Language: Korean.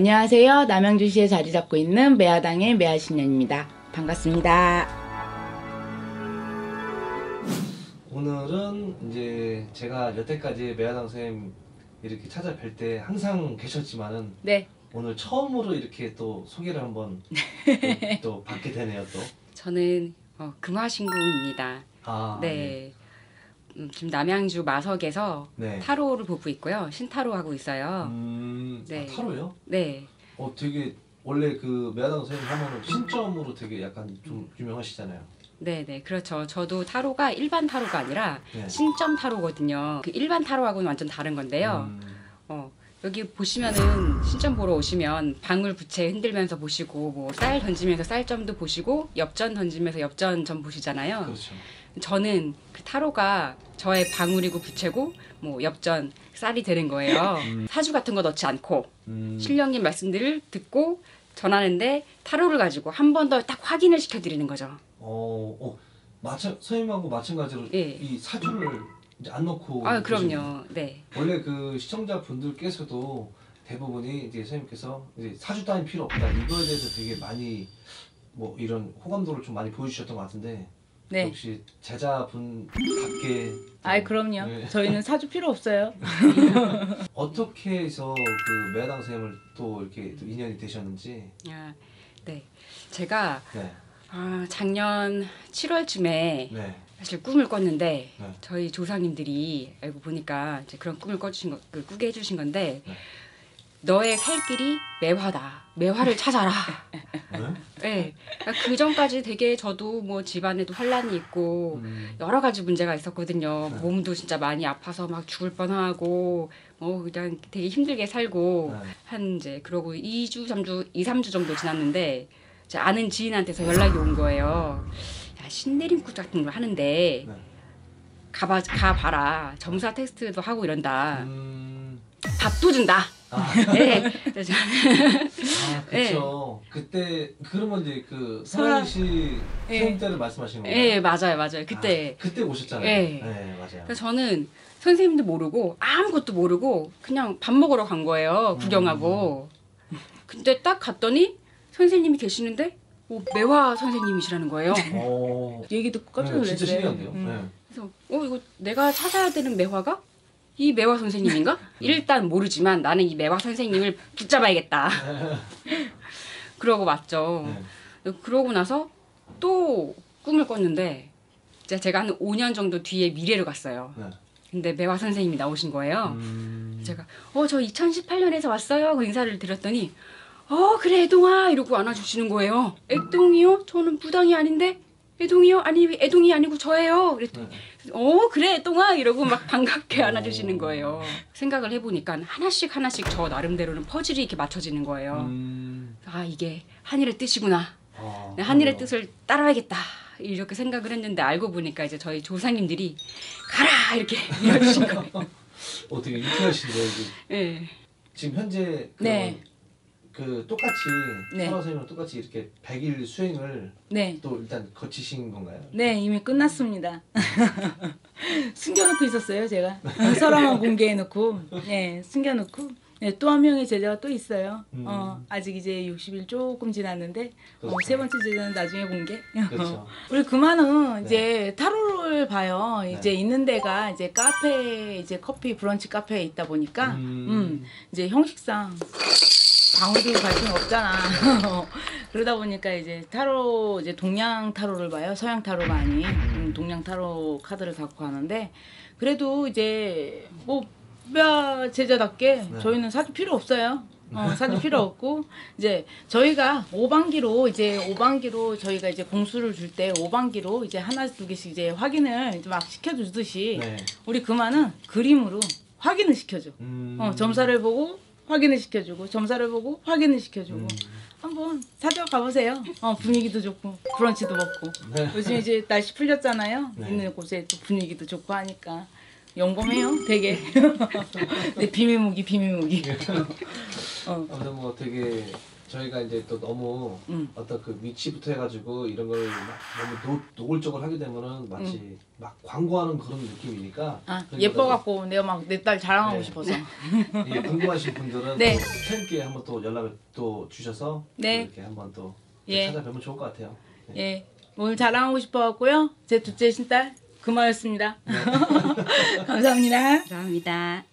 안녕하세요. 남양주시에 자리 잡고 있는 매화당의 매화신년입니다. 반갑습니다. 오늘은 이제 제가 여태까지 매화당 선생님 이렇게 찾아뵐 때 항상 계셨지만은 네. 오늘 처음으로 이렇게 또 소개를 한번 또, 또 받게 되네요 또. 저는 어, 금화신궁입니다. 아, 네. 음, 지금 남양주 마석에서 네. 타로를 보고 있고요. 신타로 하고 있어요. 음, 네. 아, 타로요? 네. 어, 되게 원래 그 매화당 선생님 하면은 신점으로 되게 약간 좀 유명하시잖아요. 네, 네. 그렇죠. 저도 타로가 일반 타로가 아니라 네. 신점 타로거든요. 그 일반 타로하고는 완전 다른 건데요. 음, 어, 여기 보시면은 신점 보러 오시면 방울 부채 흔들면서 보시고 뭐 쌀 던지면서 쌀점도 보시고 엽전 던지면서 엽전 점 보시잖아요. 그렇죠. 저는 그 타로가 저의 방울이고 부채고 뭐 엽전 쌀이 되는 거예요. 음. 사주 같은 거 넣지 않고 음, 신령님 말씀들을 듣고 전하는데 타로를 가지고 한 번 더 딱 확인을 시켜드리는 거죠. 어, 어, 마찬 선생님하고 마찬가지로 예. 이 사주를 이제 안 넣고 아 그럼요. 네. 원래 그 시청자 분들께서도 대부분이 이제 선생님께서 이제 사주 따윈 필요 없다 이거에 대해서 되게 많이 뭐 이런 호감도를 좀 많이 보여주셨던 것 같은데 네. 역시 제자분답게 아이 그럼요. 네. 저희는 사주 필요 없어요. 어떻게 해서 그 매당 선생님을 또 이렇게 또 인연이 되셨는지 아, 네. 제가 네, 아, 작년 7월쯤에 네, 사실 꿈을 꿨는데 네. 저희 조상님들이 알고 보니까 이제 그런 꿈을 꿔주신 거, 그 꾸게 해주신 건데 네. 너의 살 길이 매화다. 매화를 찾아라. 네? 네. 그 전까지 되게 저도 뭐 집안에도 환란이 있고 음, 여러 가지 문제가 있었거든요. 네. 몸도 진짜 많이 아파서 막 죽을 뻔하고 뭐 그냥 되게 힘들게 살고 네. 한 이제 그러고 2주, 3주, 2, 3주 정도 지났는데 이제 아는 지인한테서 연락이 온 거예요. 야, 신내림굿 같은 걸 하는데 네. 가봐 가봐라. 점사 테스트도 하고 이런다. 음, 밥도 준다. 아, 네. 그래서 아 네. 그쵸 그때 그러면 이제 그 서양시 네. 선생님 때를 말씀하시는 거예요? 예, 맞아요, 맞아요. 그때 아, 그때 오셨잖아요. 네. 네, 맞아요. 그래서 저는 선생님도 모르고 아무것도 모르고 그냥 밥 먹으러 간 거예요. 구경하고. 근데 딱 갔더니 선생님이 계시는데 오, 매화 선생님이시라는 거예요. 어, 얘기 듣고 깜짝 네, 놀랐어요. 진짜 신기한데요. 음. 네. 그래서 어 이거 내가 찾아야 되는 매화가 이 매화 선생님인가? 일단 모르지만 나는 이 매화 선생님을 붙잡아야겠다. 그러고 왔죠. 네. 그러고 나서 또 꿈을 꿨는데 제가 한 5년 정도 뒤에 미래로 갔어요. 네. 근데 매화 선생님이 나오신 거예요. 음, 제가 어 저 2018년에서 왔어요. 그 인사를 드렸더니 어 그래 애동아 이러고 안아주시는 거예요. 애동이요? 저는 부당이 아닌데 애동이요? 아니 애동이 아니고 저예요. 그랬더니 네. 어 그래 애동아 이러고 막 반갑게 안아주시는 거예요. 생각을 해보니까 하나씩 하나씩 저 나름대로는 퍼즐이 이렇게 맞춰지는 거예요. 음, 아 이게 한일의 뜻이구나. 아, 네, 한일의. 뜻을 따라야겠다. 이렇게 생각을 했는데 알고 보니까 이제 저희 조상님들이 가라 이렇게 이러신 거예요. 어떻게 유쾌하신데요, 이게. 예. 지금 현재 그, 네. 그 똑같이 네. 설화 선생님랑 똑같이 이렇게 100일 수행을 네. 또 일단 거치신 건가요? 네, 이미 끝났습니다. 숨겨놓고 있었어요, 제가. 서랍만 공개해놓고, 네, 숨겨놓고. 네, 또 한 명의 제자가 또 있어요. 음. 어, 아직 이제 60일 조금 지났는데, 어, 그렇죠. 세 번째 제자는 나중에 공개. 그렇죠. 우리 그만은 네. 이제 타로를 봐요. 이제 네. 있는 데가 이제 카페, 이제 커피 브런치 카페에 있다 보니까, 음. 음, 이제 형식상 방울도 관심 없잖아. 그러다 보니까 이제 타로 이제 동양 타로를 봐요. 서양 타로가 아닌 음, 동양 타로 카드를 갖고 가는데 그래도 이제 뭐뼈 제자답게 네. 저희는 사주 필요 없어요. 어, 사주 필요 없고 이제 저희가 오반기로 이제 오반기로 저희가 이제 공수를 줄 때 오반기로 이제 하나 두 개씩 이제 확인을 이제 막 시켜주듯이 네. 우리 그만은 그림으로 확인을 시켜줘. 음. 어, 점사를 보고 확인을 시켜주고 점사를 보고 확인을 시켜주고 음. 한번 찾아가 보세요. 어, 분위기도 좋고 브런치도 먹고 네. 요즘 이제 날씨 풀렸잖아요. 네. 있는 곳에 또 분위기도 좋고 하니까 영범해요, 되게. 내 비밀 무기, 비밀 무기. 어, 아무튼 뭐 되게 저희가 이제 또 너무 음. 어떤 그 위치부터 해가지고 이런 걸막 너무 노, 노골적으로 하게 되면은 마치 막 광고하는 그런 느낌이니까 아 그러기보다는 예뻐갖고 내가 막 내 딸 자랑하고 네. 싶어서. 예, 궁금하신 분들은 네. 또 팬께 한번 또 연락을 또 주셔서 네. 또 이렇게 한번 또 예. 찾아뵈면 좋을 것 같아요. 네. 예 오늘 자랑하고 싶어갖고요. 제 둘째 신딸 금화였습니다. 감사합니다. 감사합니다.